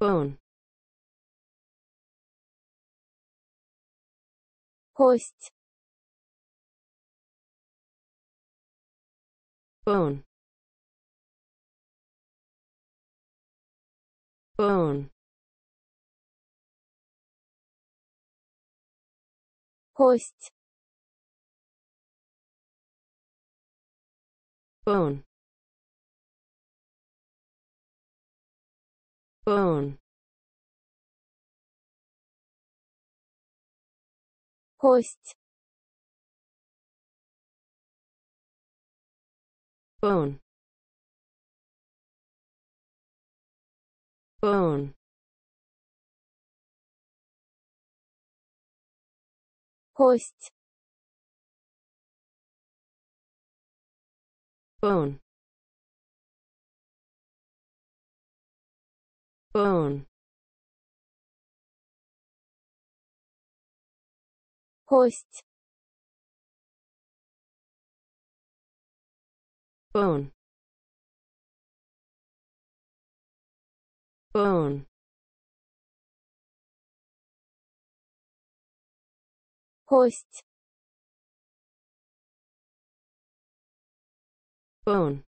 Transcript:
bone кость bone bone кость bone bone. Кость bone. Bone. Кость bone. own host Bone. Bone. host Bone.